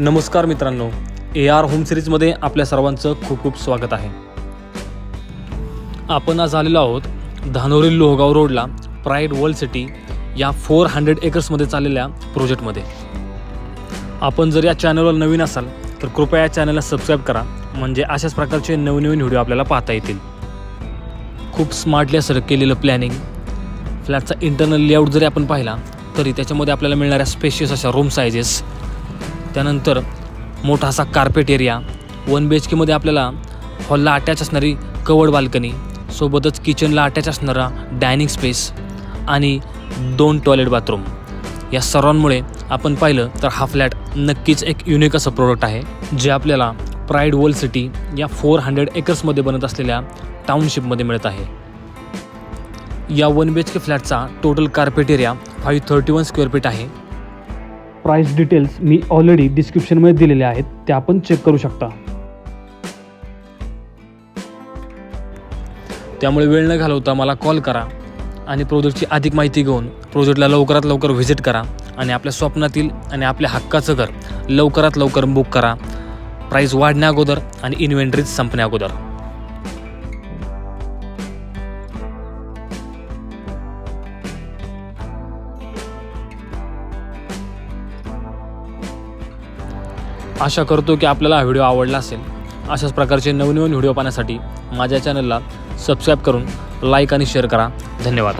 नमस्कार मित्रांनो A R home सिरीजमध्ये आपल्या सर्वांचं खूप खूप स्वागत आहे. आपण आज आलेलो आहोत धानोरी लोहगाव रोडला प्राईड वर्ल्ड सिटी या फोर हंड्रेड एकर्समध्ये चाललेल्या प्रोजेक्टमध्ये आपण जर या चॅनलवर नवीन असाल तर कृपया या चॅनलला सबस्क्राईब करा म्हणजे अशाच प्रकारचे नवनवीन व्हिडिओ आपल्याला पाहता येतील. खूप स्मार्टली असं केलेलं प्लॅनिंग फ्लॅटचा इंटरनल लेआउट जरी आपण पाहिला तरी त्याच्यामध्ये आपल्याला मिळणाऱ्या स्पेशियस अशा रूम सायझेस त्यानंतर मोठा असा carpet area one B H केमध्ये आपल्याला हॉलला अटॅच असणारी कवर्ड बाल्कनी सोबतच किचनला अटॅच असणारा डायनिंग स्पेस आणि दोन टॉयलेट बाथरूम या सर्वांमुळे आपण पाहिलं तर हा फ्लॅट नक्कीच एक युनिक असं प्रोडक्ट आहे जे आपल्याला प्राईड वर्ल्ड सिटी या फोर हंड्रेड एकर्समध्ये बनत असलेल्या टाउनशिपमध्ये मिळत आहे. या one B H K फ्लॅटचा total carpet area five thirty one square feet आहे. प्राईस डिटेल्स मी ऑलरेडी डिस्क्रिप्शनमध्ये दिलेले आहेत त्या आपण चेक करू शकता. त्यामुळे वेळ न घालवता मला कॉल करा आणि प्रोजेक्टची अधिक माहिती घेऊन प्रोजेक्टला लवकरात लवकर व्हिजिट करा आणि आपल्या स्वप्नातील आणि आपल्या हक्काचं घर लवकरात लवकर बुक करा. प्राईस वाढण्याअगोदर आणि इन्व्हेंटरीज संपण्याअगोदर आशा करतो की आपल्याला हा व्हिडिओ आवडला असेल. अशाच प्रकारचे नवनवीन व्हिडिओ पाहण्यासाठी माझ्या चॅनलला सबस्क्राईब करून लाईक आणि शेअर करा. धन्यवाद.